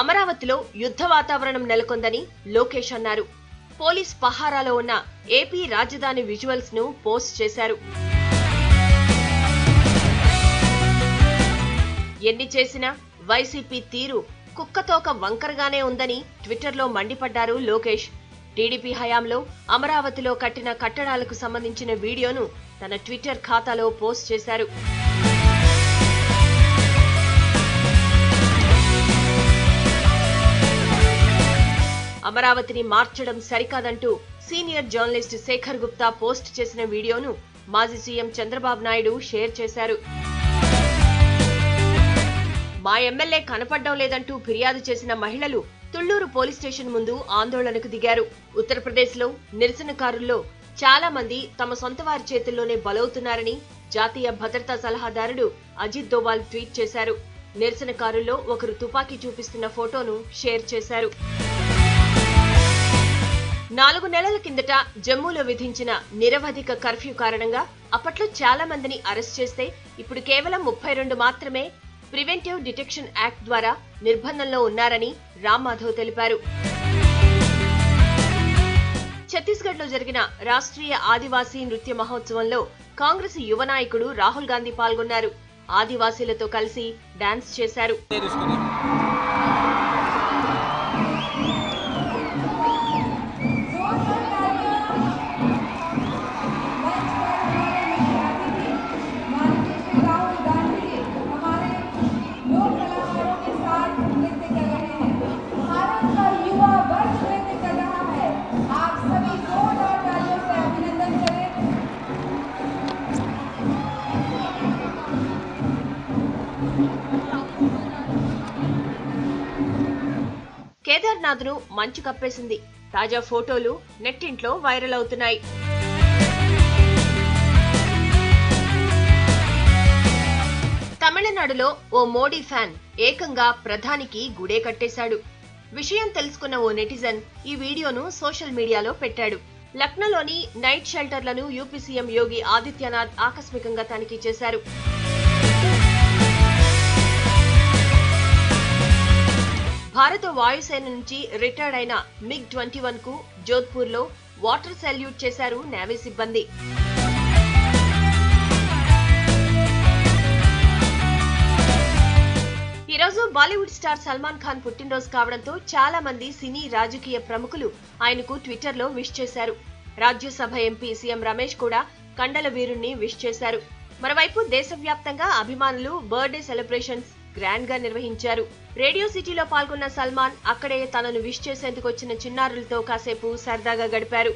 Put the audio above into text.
అమరావతిలో యుద్ధ వాతావరణం నెలకొందని లోకేష్ అన్నారు. పోలీస్ పహారాలో ఉన్న ఏపీ రాజధాని విజువల్స్ను పోస్ట్ చేశారు. ఎన్ని చేసినా వైసీపీ తీరు కుక్కతోక వంకరగానే ఉందని ట్విట్టర్లో మండిపడ్డారు లోకేష్. టీడీపీ హయాంలో అమరావతిలో కట్టిన కట్టడాలకు సంబంధించిన వీడియోను తన ట్విట్టర్ ఖాతాలో పోస్ట్ చేశారు. అమరావతిని మార్చడం సరికాదంటూ senior journalist Shekhar Gupta post చేసిన వీడియోను మాజీ సీఎం చంద్రబాబు నాయుడు షేర్ చేశారు. మా ఎమ్మెల్యే కనపడడం లేదంటూ ఫిర్యాదు చేసిన మహిళలు తుళ్ళూరు పోలీస్ స్టేషన్ ముందు ఆందోళనకు దిగారు. ఉత్తరప్రదేశ్లో నిరసనకారుల్లో చాలా మంది తమ సొంత వారి చేతుల్లోనే బలవుతున్నారని జాతీయ భద్రతా సలహాదారుడు అజిత్ దోవాల్ ట్వీట్ చేశారు. నిరసనకారుల్లో ఒకరు తుపాకీ చూపిస్తున్న ఫోటోను షేర్ చేశారు. నాలుగు నెలల కిందట జమ్మూలో విధించిన నిరవధిక కర్ఫ్యూ కారణంగా అప్పట్లో చాలా మందిని అరెస్ట్ చేస్తే ఇప్పుడు కేవలం ముప్పై రెండు మాత్రమే ప్రివెంటివ్ డిటెక్షన్ యాక్ట్ ద్వారా నిర్బంధంలో ఉన్నారని రామ్ మాధవ్ తెలిపారు. ఛత్తీస్గఢ్లో జరిగిన రాష్ట్రీయ ఆదివాసీ నృత్య మహోత్సవంలో కాంగ్రెస్ యువ నాయకుడు రాహుల్ గాంధీ పాల్గొన్నారు. ఆదివాసీలతో కలిసి డాన్స్ చేశారు. కేదార్నాథ్ను మంచు కప్పేసింది. తాజా ఫోటోలు నెట్టింట్లో వైరల్ అవుతున్నాయి. తమిళనాడులో ఓ మోడీ ఫ్యాన్ ఏకంగా ప్రధానికి గుడే కట్టేశాడు. విషయం తెలుసుకున్న ఓ నెటిజన్ ఈ వీడియోను సోషల్ మీడియాలో పెట్టాడు. లక్నోలోని నైట్ షెల్టర్లను యూపీ సీఎం యోగి ఆదిత్యనాథ్ ఆకస్మికంగా తనిఖీ చేశారు. భారత వాయుసేన నుంచి రిటైర్డ్ అయిన మిగ్ ట్వంటీ వన్కు జోధ్పూర్లో వాటర్ సెల్యూట్ చేశారు నేవీ సిబ్బంది. ఈ రోజు బాలీవుడ్ స్టార్ సల్మాన్ ఖాన్ పుట్టినరోజు కావడంతో చాలా మంది సినీ రాజకీయ ప్రముఖులు ఆయనకు ట్విట్టర్లో విష్ చేశారు. రాజ్యసభ ఎంపీ సీఎం రమేష్ కూడా కండల వీరుణ్ణి విష్ చేశారు. మరోవైపు దేశవ్యాప్తంగా అభిమానులు బర్త్డే సెలబ్రేషన్స్ గ్రాండ్గా నిర్వహించారు. రేడియో సిటీలో పాల్గొన్న సల్మాన్ అక్కడే తనను విష్ చేసేందుకు వచ్చిన చిన్నారులతో కాసేపు సరదాగా గడిపారు.